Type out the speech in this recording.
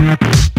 Yeah.